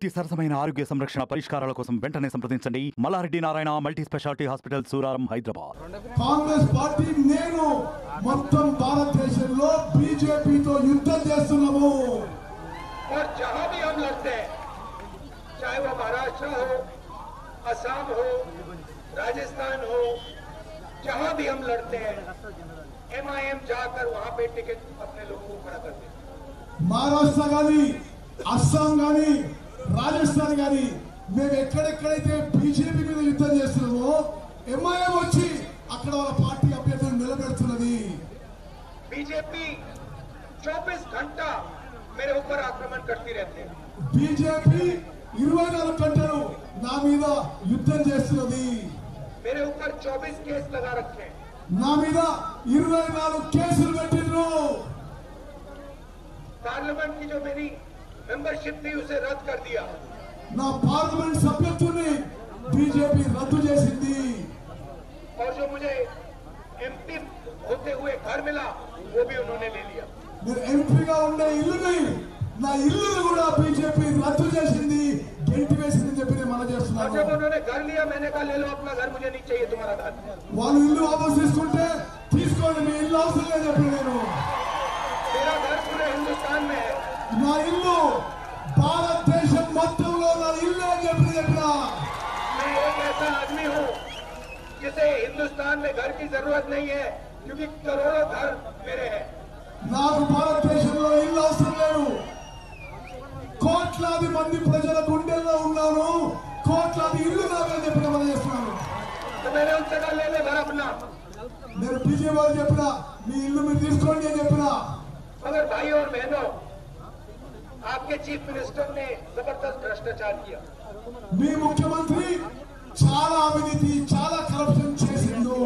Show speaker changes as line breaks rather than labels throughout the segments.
పూర్తి సరసమైన ఆరోగ్య సంరక్షణ పరిష్కారాల కోసం వెంటనే సంప్రదించండి Malla Reddy Narayana multi specialty hospital Suraram
Hyderabad Congress party నేను మొత్తం భారతదేశంలో బీజేపీతో యుద్ధం చేస్తున్నాము
और जहां भी हम लड़ते हैं चाहे वो महाराष्ट्र हो असम हो राजस्थान हो जहां भी हम लड़ते हैं एमआईएम जाकर वहां पे टिकट अपने लोगों को खड़ा करते हैं
మహారాష్ట్ర గాని అస్సాం గాని రాజస్థాన్ గాని మేము ఎక్కడెక్కడైతే బీజేపీ మీద యుద్ధం చేస్తున్నామో ఎంఐఎం వచ్చి అక్కడ వాళ్ళ పార్టీ అభ్యర్థులను నిలబెడుతున్నది
बीजेपी 24 घंटा मेरे ऊपर आक्रमण करती रहती है
బీజేపీ ఇరవై నాలుగు గంటలు నా మీద యుద్ధం చేస్తున్నది
मेरे ऊपर 24 केस लगा रखे हैं
నా మీద ఇరవై నాలుగు కేసులు పెట్టిండ్రు
पार्लियामेंट की जो मेरी मेंबरशिप थी उसे रद्द कर दिया
నా పార్లమెంట్ సభ్యత్వాన్ని బీజేపీ రద్దు చేసింది
और जो मुझे एमपी होते हुए घर मिला वो भी उन्होंने ले लिया
నేను ఎంపీగా ఉండే ఇల్లుని నా ఇల్లును కూడా బీజేపీ రద్దు చేసింది గెంటి వేసిందని చెప్పి నేను మన
और
చేస్తున్నాను
जब उन्होंने घर लिया मैंने कहा ले लो अपना घर मुझे नहीं चाहिए तुम्हारा घर
వాళ్ళు ఇల్లు వాపస్ తీసుకుంటే నా ఇల్లు భారతదేశం మొత్తంలో నా ఇల్లు అని చెప్పి చెప్పిన
मैं एक ऐसा आदमी हूँ जिसे हिंदुस्तान में घर की जरूरत नहीं है क्योंकि करोड़ों घर मेरे हैं
నాకు భారతదేశంలో ఇల్లు అవసరం లేదు కోట్లాది మంది ప్రజల గుండెల్లో ఉన్నాను కోట్లాది ఇల్లు నాకని చెప్పిన మనం చేస్తున్నాను
तो मैंने उनसे कहा ले ले घर अपना
నేను బీజేపీ వాళ్ళు చెప్పిన మీ ఇల్లు మీరు తీసుకోండి అని చెప్పిన
मगर भाई और बहनों आपके चीफ मिनिस्टर ने जबरदस्त भ्रष्टाचार किया
మీ ముఖ్యమంత్రి చాలా అవినీతి చాలా కరప్షన్ చేసిండు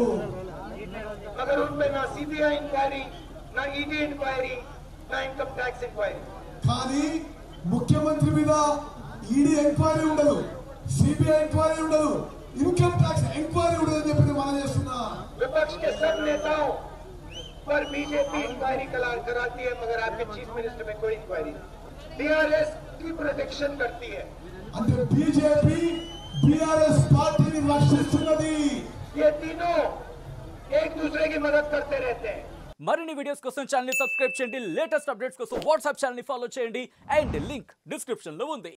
मगर उनमें ना सीबीआई इंक्वायरी ना ईडी इंक्वायरी ना इनकम टैक्स इंक्वायरी
కానీ ముఖ్యమంత్రి మీద ఈడీ ఎంక్వైరీ ఉండదు సిబిఐ ఎంక్వైరీ ఉండదు ఇన్కమ్ ట్యాక్స్ ఎంక్వైరీ ఉండదు అని చెప్పి మనం చేస్తున్నా
विपक्ष के सब नेताओं पर बीजेपी इंक्वायरी करा- कराती है मगर आपके चीफ मिनिस्टर में कोई इंक्वायरी बीआरएस की प्रोटेक्शन करती है
అంటే బీజేపీ బీఆర్ఎస్ పార్టీని రక్షిస్తున్నది
ये तीनों एक दूसरे की मदद करते रहते हैं
మరిన్ని వీడియోస్ కోసం ఛానల్ సబ్స్క్రైబ్ చేయండి లేటెస్ట్ అప్డేట్స్ కోసం వాట్సాప్ ఛానల్ ఫాలో చేయండి అండ్ లింక్ డిస్క్రిప్షన్ లో ఉంది